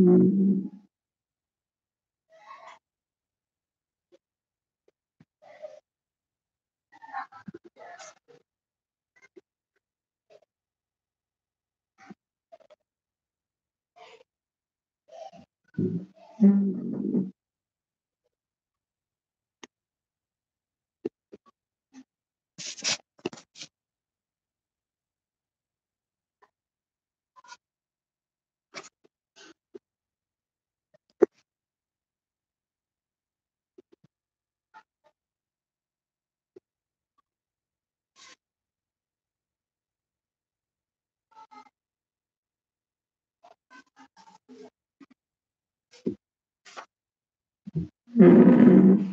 Mm-hmm. Hello,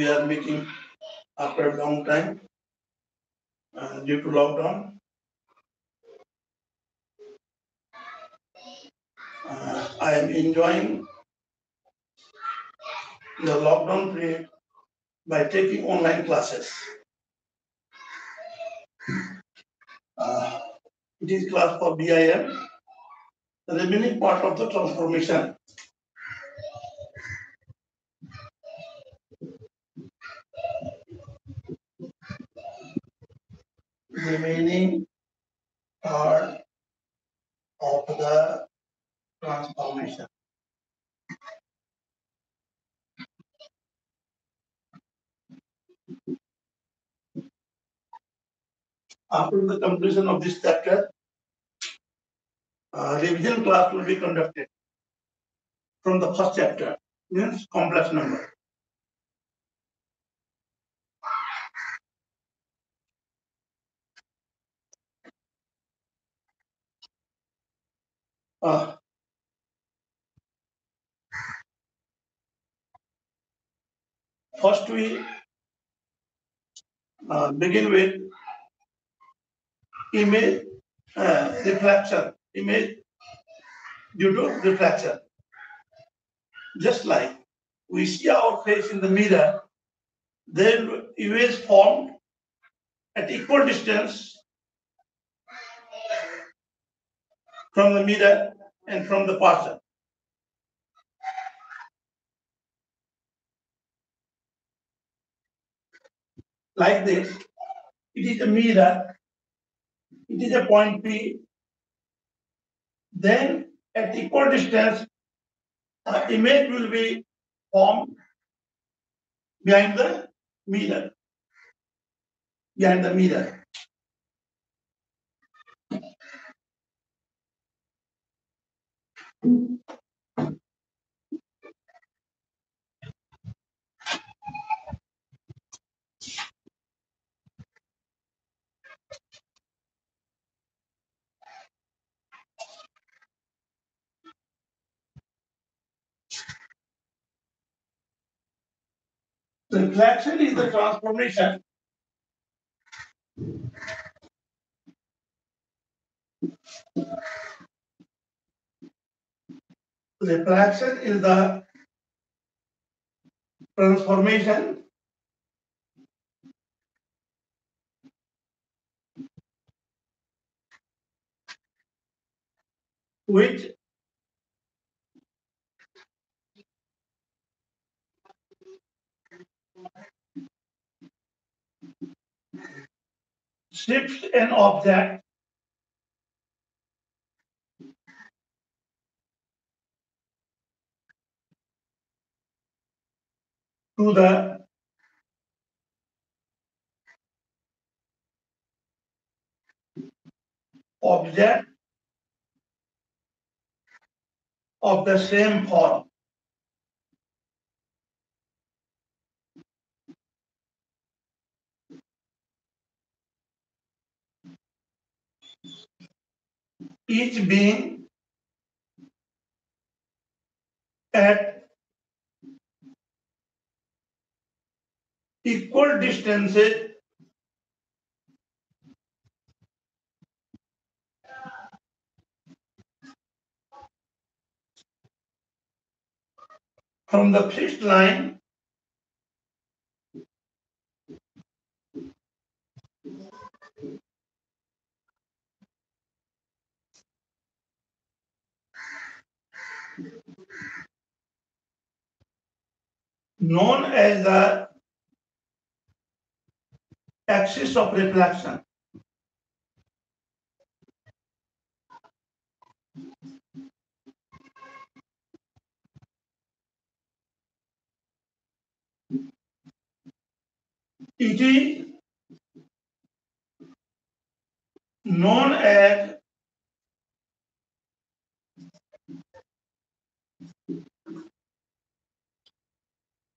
We are meeting after a long time uh, due to lockdown. Uh, I am enjoying the lockdown period by taking online classes. Uh, It is class for BIM, the remaining part of the transformation. Remaining part of the transformation. After the completion of this chapter, uh, revision class will be conducted from the first chapter, means complex number. Uh, First, we uh, begin with image uh, reflection, image due to reflection. Just like we see our face in the mirror, then image formed at equal distance from the mirror and from the person. Like this, it is a mirror, it is a point P. Then at equal distance, uh, image will be formed behind the mirror. Behind the mirror. Reflection is the transformation reflection is the transformation which shifts an object to the object of the same form. Each being at equal distances. From the fixed line known as the axis of reflection. It is known as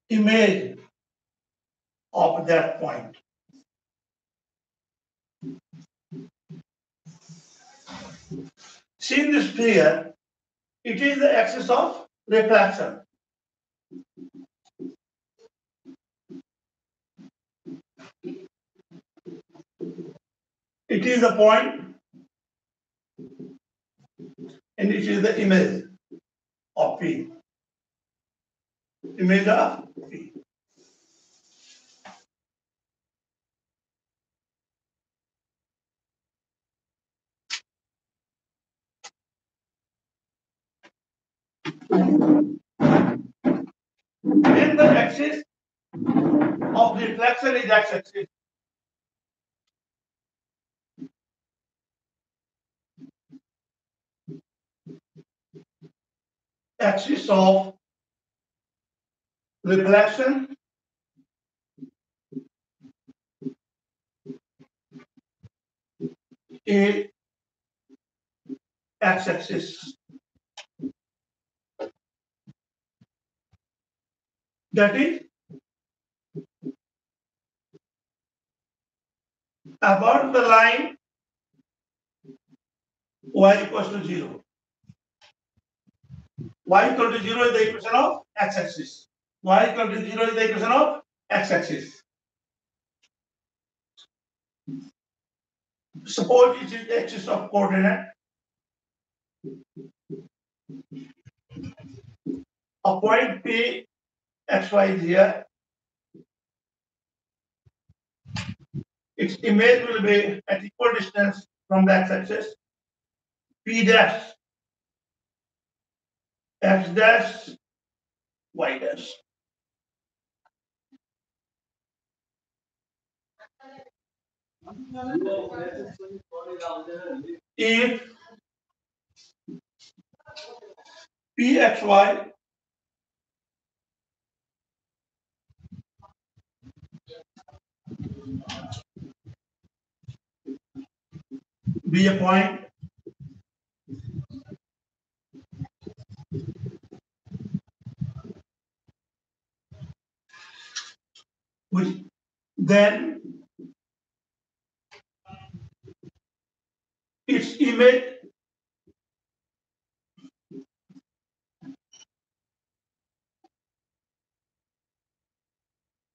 image of that point. See in this figure, it is the axis of reflection. It is the point and it is the image of P. Image of P. Then the axis of reflection is x-axis. Axis of reflection is x-axis. That is about the line y equals to 0. y equal to 0 is the equation of x-axis. y equal to 0 is the equation of x-axis. Suppose is the axis of coordinate. A point P xy is here. Its image will be at equal distance from the x-axis. P dash x dash y dash. If pxy be a point. Which then its image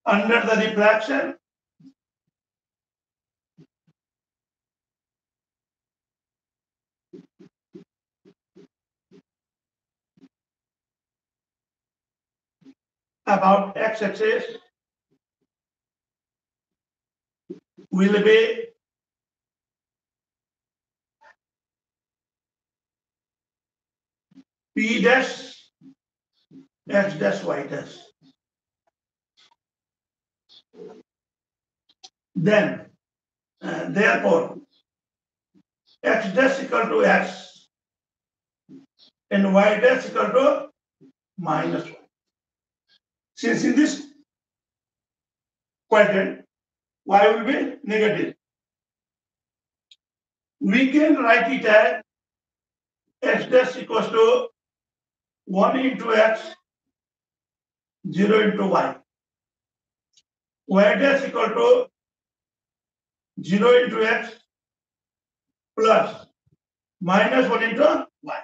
under the reflection? About x-axis will be p dash x dash y dash. Then, uh, therefore, x dash equal to x and y dash equal to minus 1. Since in this quadrant, y will be negative. We can write it as x dash equals to 1 into x, 0 into y. y dash equal to 0 into x plus minus 1 into y.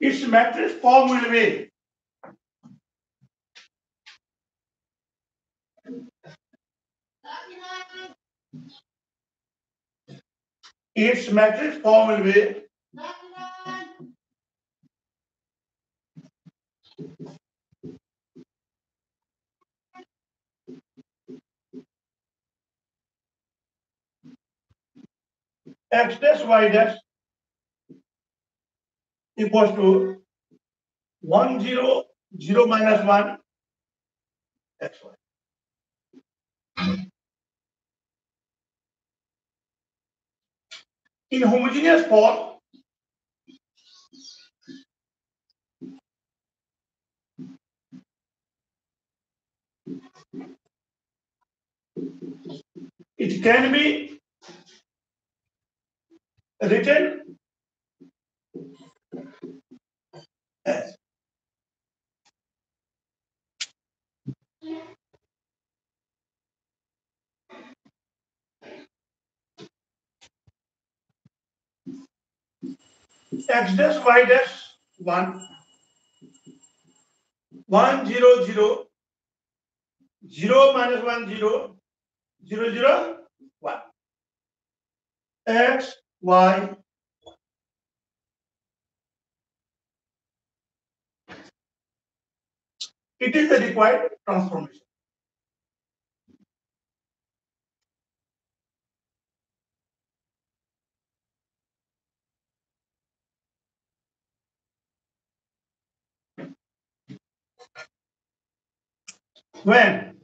Its matrix form will be its matrix form will be x dash y dash equals to 1 0 0 minus 1 x y. In homogeneous form, it can be written x dash y dash 1 1 0 0 0 minus 1 0 0 0 1 x y it is the required transformation. When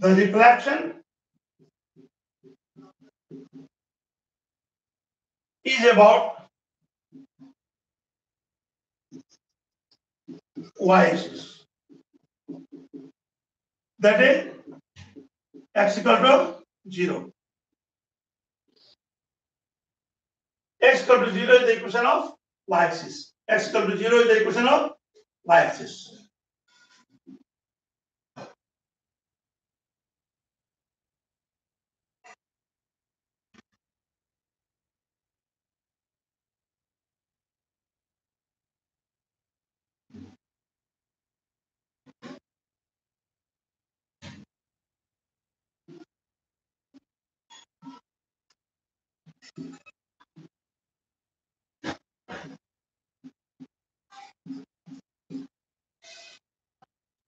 the reflection is about y-axis. That is x equal to 0. x equal to 0 is the equation of y-axis. x equal to 0 is the equation of y-axis. Here,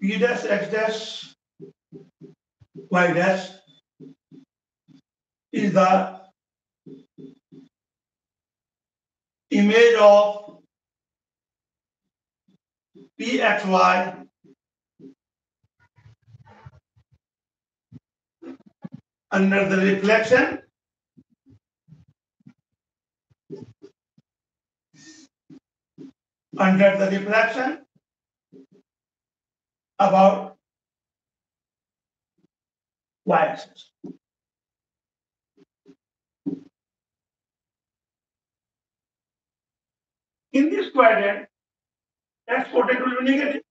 u dash x dash y dash is the image of pxy under the reflection under the reflection about y-axis. In this quadrant, x quotient will be negative.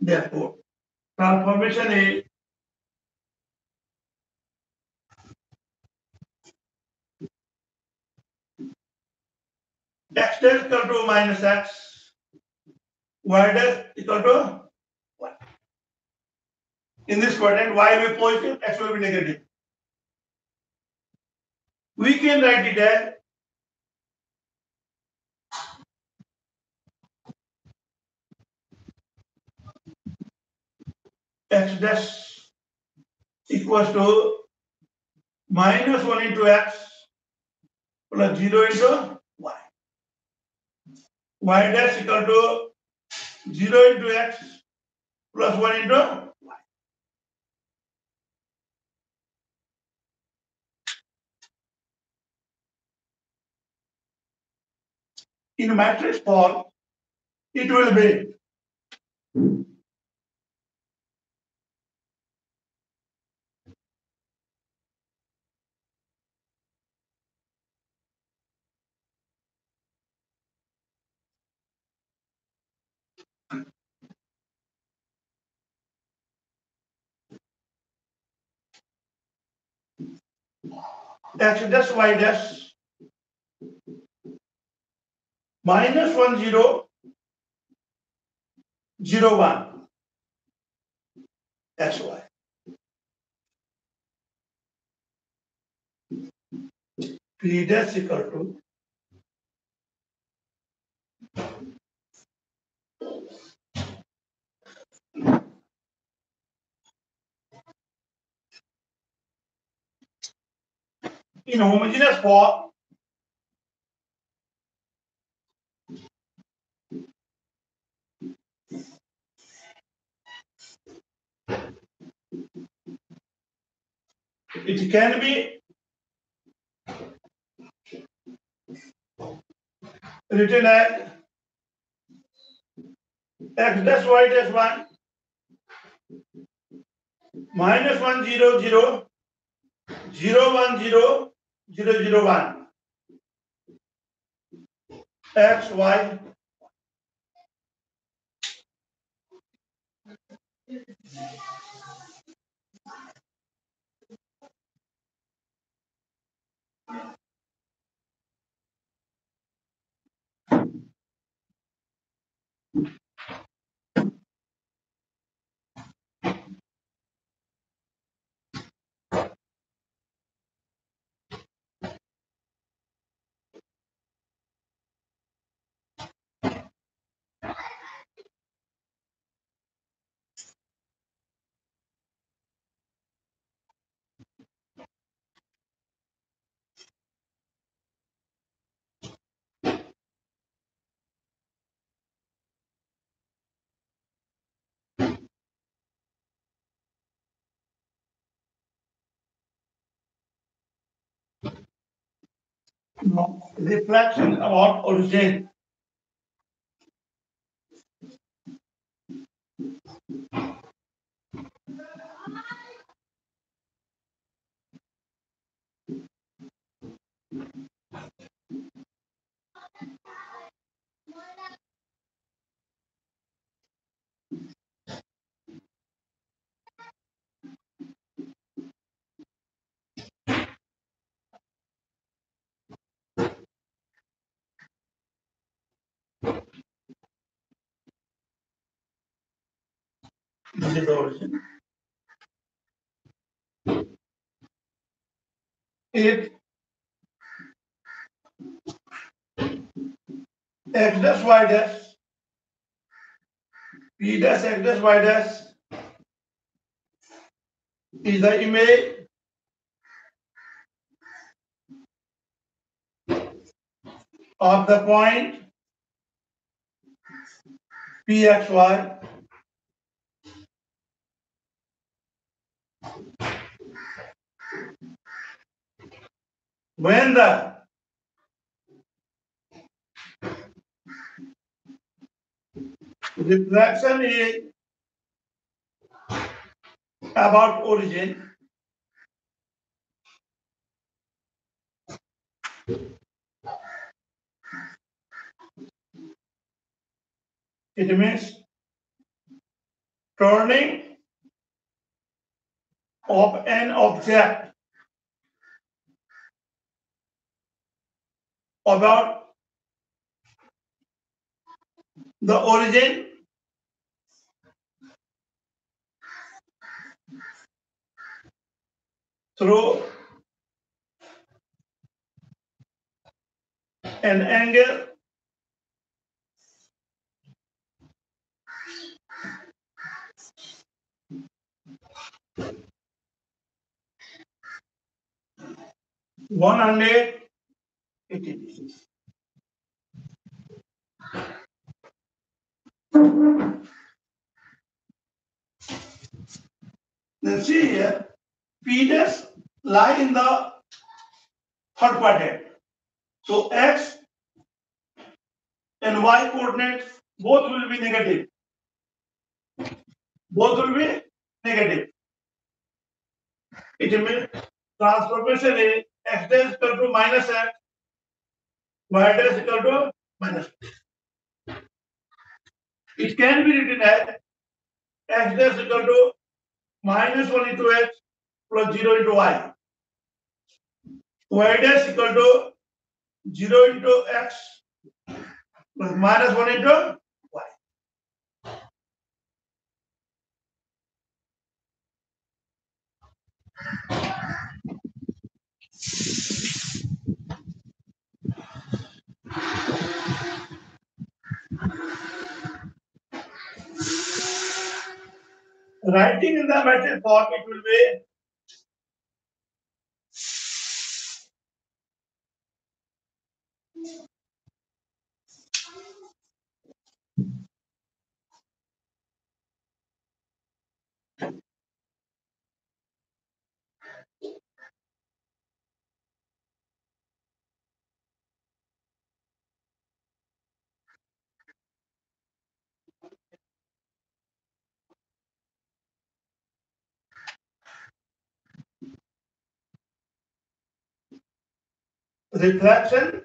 Therefore, transformation is x equal to minus x, dash equal to 1. In this quadrant, y will be positive, x will be negative. We can write it as x dash equals to minus 1 into x plus 0 into y. y dash equal to 0 into x plus 1 into y. In a matrix form, it will be x dash y dash minus 1 0 0 1 x y. P dash equal to in homogeneous form it can be written as x dash y dash 1 minus 1 0 0 0 1 0 0 0 1 x y no, reflection about origin. This is the origin. If x dash y dash p dash x dash y dash is the image of the point pxy when the reflection is about origin. It means turning of an object about the origin? Through an angle one hundred degrees. Now see here, P lie in the third quadrant. So x and y coordinates both will be negative. Both will be negative. It means transformation is x equal to minus x, y dash equal to minus. It can be written as x dash equal to minus 1 into x plus 0 into y. y dash equal to 0 into x plus minus 1 into y. Writing in the matrix form, it will be reflection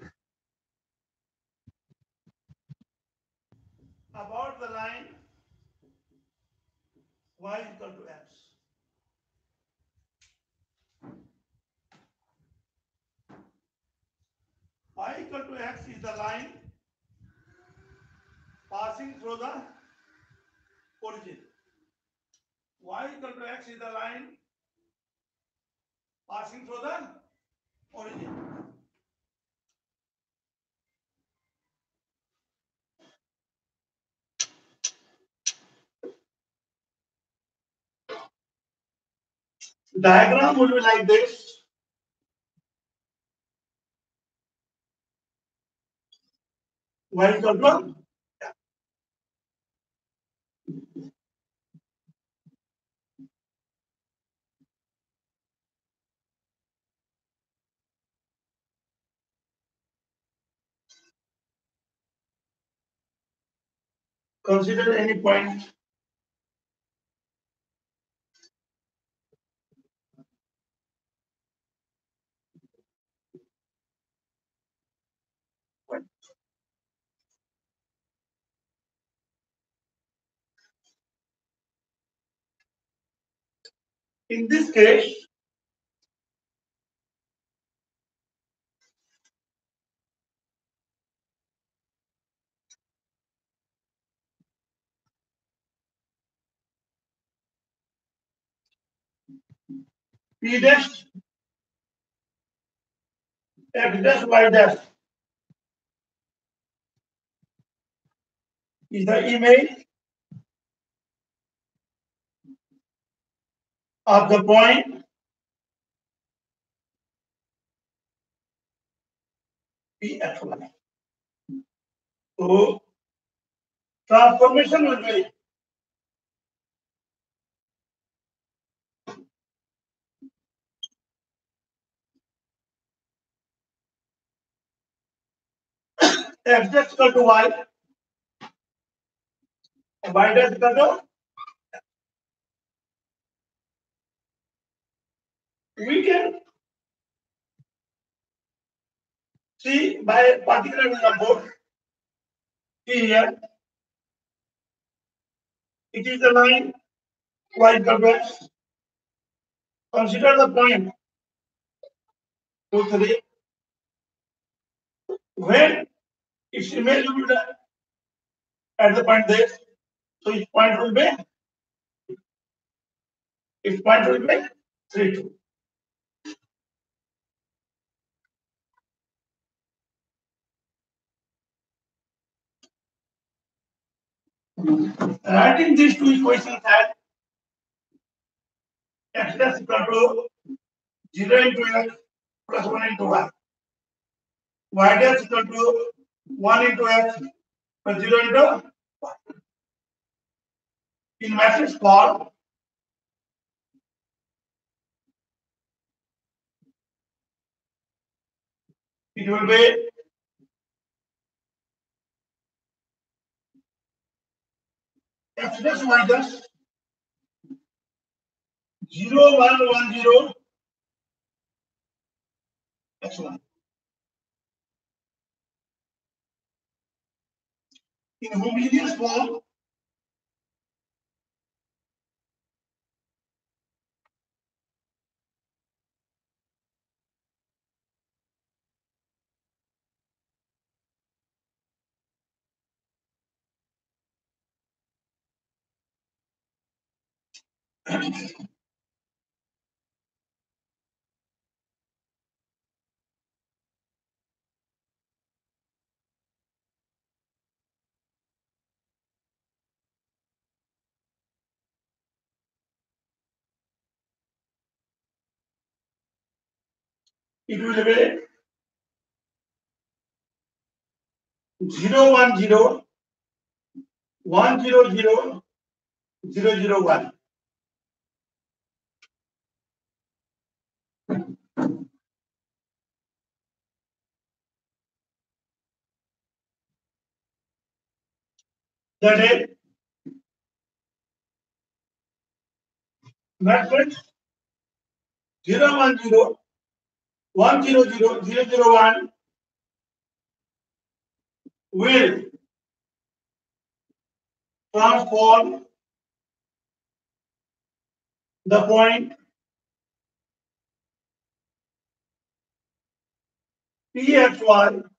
about the line y equal to x. y equal to x is the line passing through the origin. y equal to x is the line passing through the origin. Diagram would be like this. Y equal to consider any point In this case, P dash X dash Y dash. Is the image of the point. P X Y. So transformation will be. X dash equal to y, y dash equal to we can see by particular number here it is the line y equal consider the point two three. When its image will be at the point there so its point will be its point will be 3 2 Writing these two equations as x dash equal to 0 into x plus 1 into y. y dash equal to 1 into x plus 0 into y. In matrix form, it will be x dash y dash 0 1 1 0 x1 in homogeneous form it will be 0 1 0 1 0 0 0 that is matrix 0 1 0 1 0 0 0 0 1 will transform the point PXY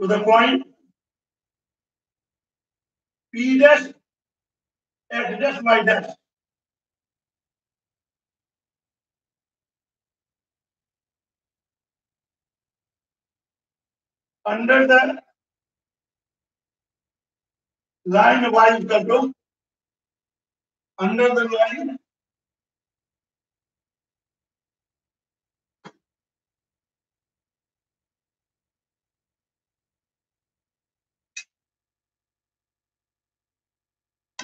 to the point P dash X dash Y dash. Under the line Y equal to under the line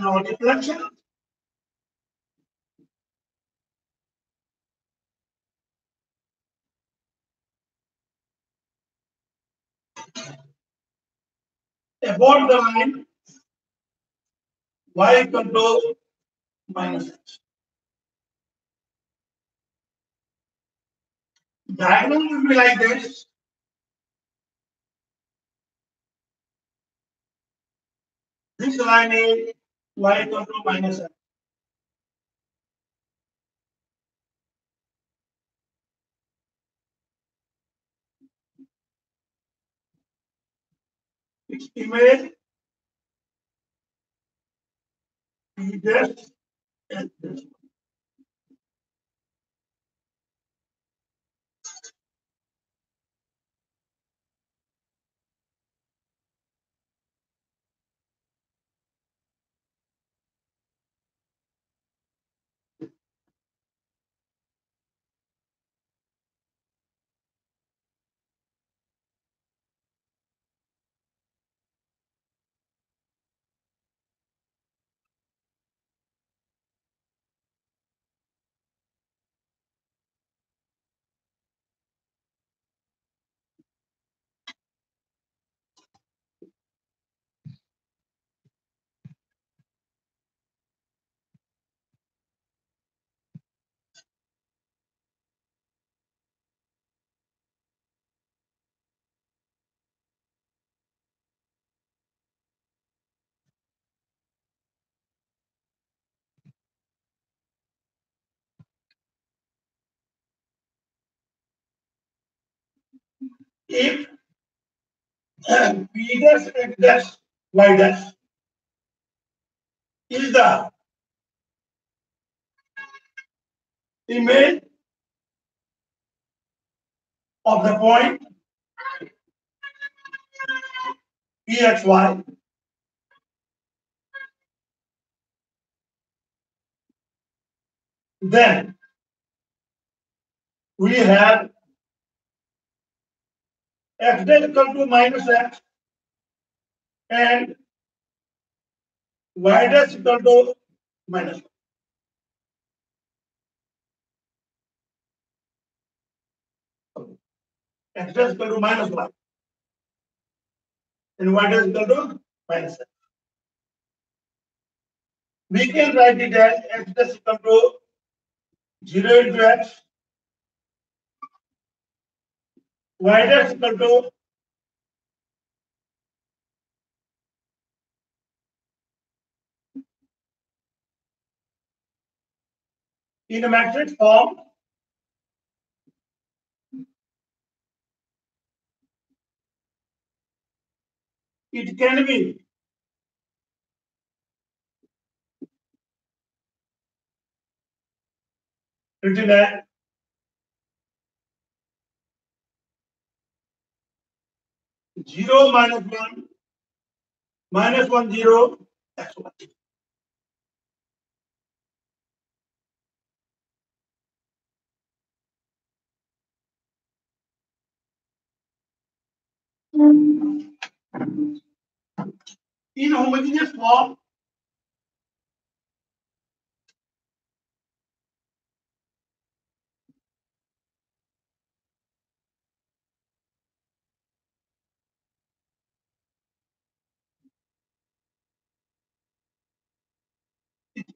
no deflection. The line, y equal to minus x. Diagonal will be like this. This line is y equal to minus x. Its image is just this. If p dash x dash y dash is the image of the point pxy then we have x dash equal to minus x and y dash equal to minus one. x dash equal to minus one and y dash equal to minus x. We can write it as x dash equal to zero into x equal to in a matrix form. It can be. Written as zero minus one, minus one zero, that's one. In homogeneous form,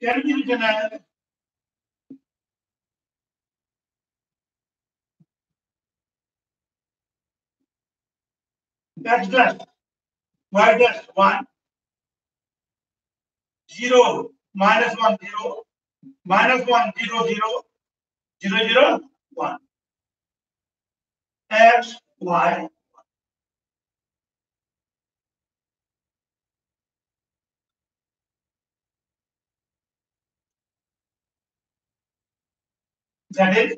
it can be written as x dash y dash one. Zero. Minus one zero. Minus one zero zero. Zero zero. One. X y that is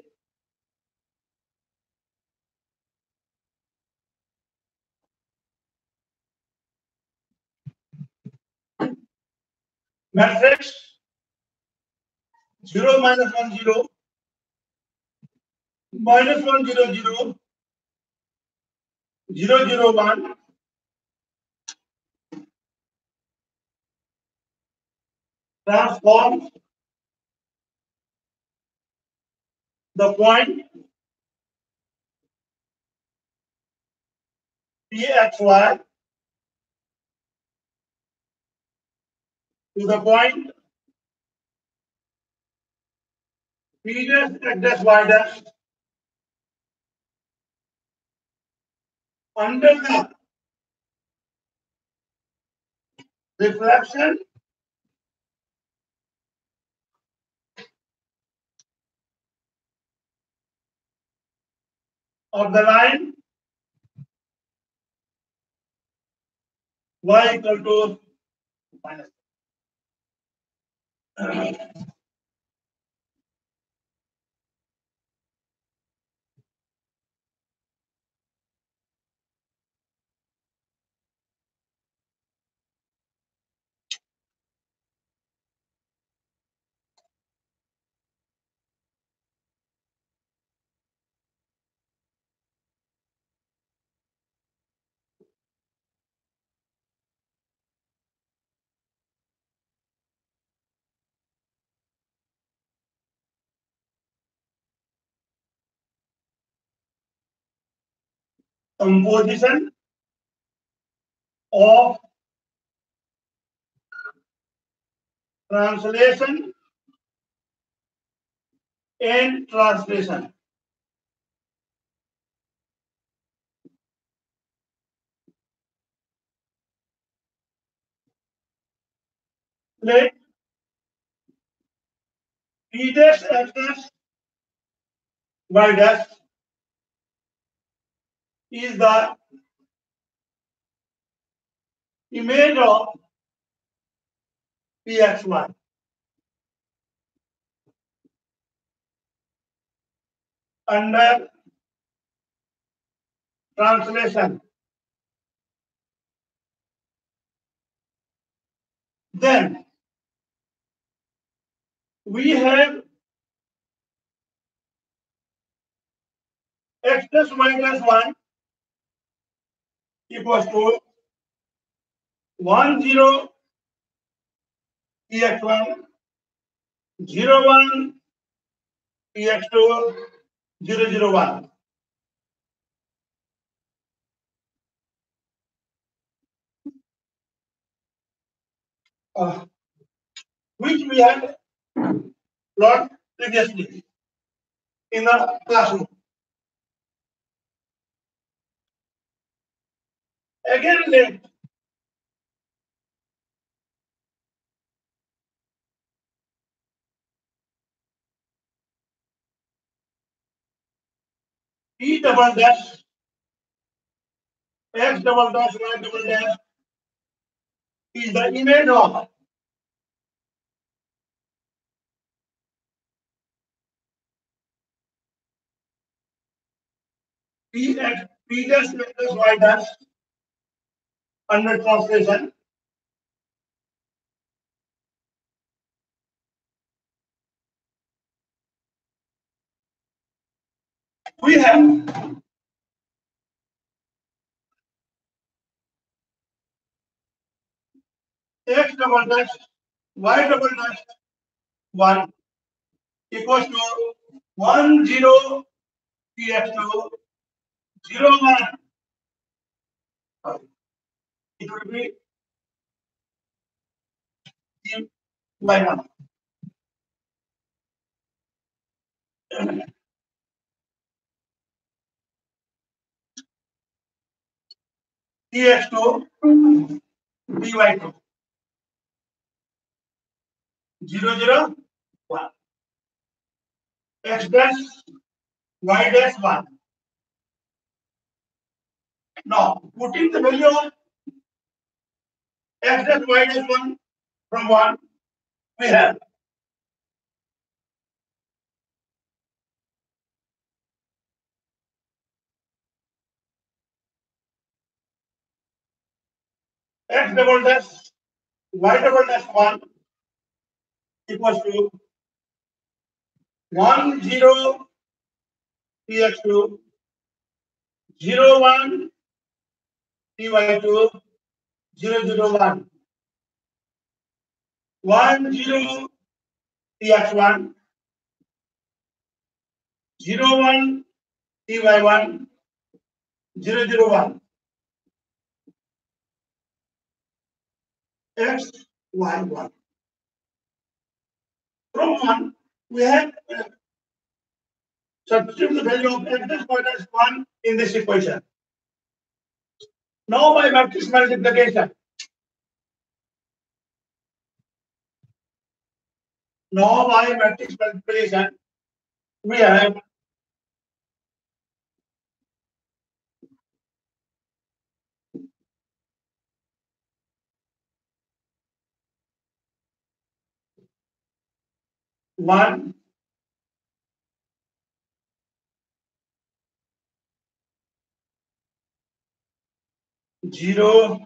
matrix zero minus one zero minus one zero zero zero zero one transform the point? Pxy to the point? P dash x dash y dash. Under the reflection of the line y equal to minus. Composition of translation and translation. Let readers access by dash is the image of px1. Under translation. Then we have x plus minus 1 equals to 1 0 tx1 0 1 px2 0 0 1. Uh, which we had plot previously in the classroom. Again, E double dash, X double dash, Y double dash. Is the image of. P X P dash minus Y dash under translation. We have x double dash y double dash 1 equals to 1 0 tx2 0 1 it will be in by 1 px2 dy2 zero zero? One. X dash y dash one. Now putting the value of x dash y dash one from one, we have. X double dash y double dash one equals to 1 0 tx2 0 1 ty2 0 0 1 1 0 tx1 0 1 ty1 0 0 1 x y 1 from 1, we have uh, substitute the value of x dash y 1 in this equation. Now by matrix multiplication. Now by matrix multiplication, we have one zero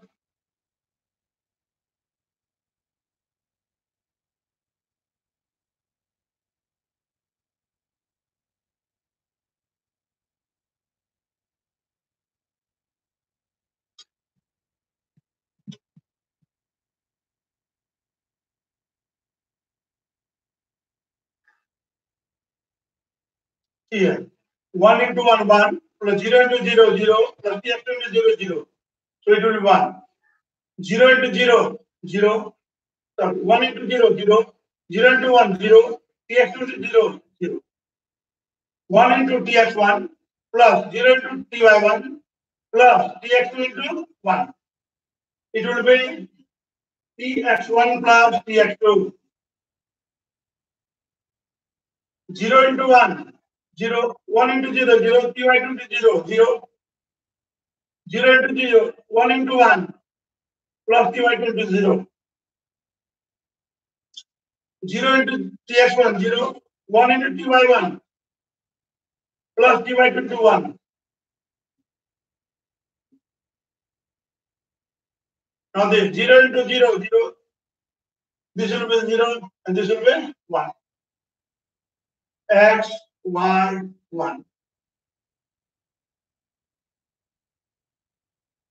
here. 1 into 1, 1, plus 0 into 0, 0, plus t into 0, 0. So it will be 1. 0 into 0, 0, so 1 into 0, 0, 0 into 1, 0, t into 0, 0. 1 into tx1 plus 0 into ty1 plus tx2 into 1. It will be tx1 plus tx2. 0 into 1, 0, 1 into 0, 0, ty2 into 0, 0, 0 into 0, 1 into 1, plus ty2 into 0. 0 into tx1, 0, 1 into ty1, plus ty2 into 1. Now this 0 into 0, 0, this will be 0 and this will be 1. X, Y, 1.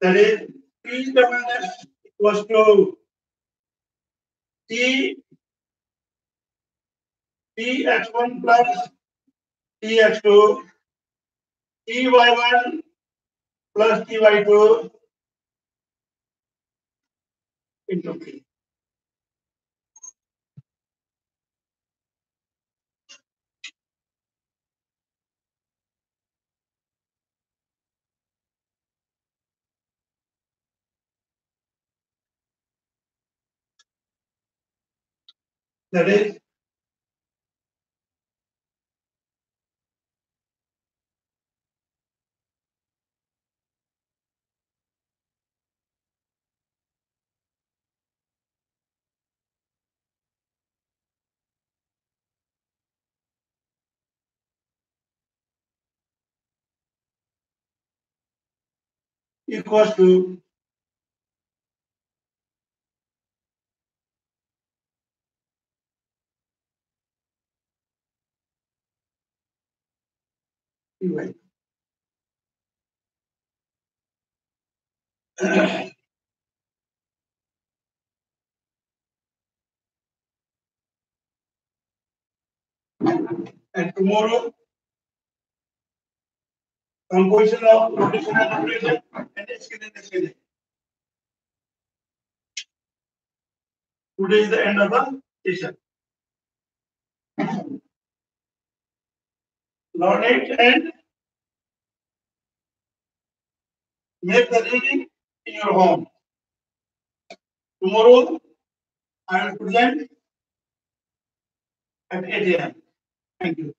That is P double S equals to T Tx1 plus Tx2 Ty1 plus Ty2 into P. That is equals to Py. And tomorrow, composition of rotation and scaling and scaling. Today is the end of the session. Learn it and make the reading in your home. Tomorrow, I will present at 8 a.m. Thank you.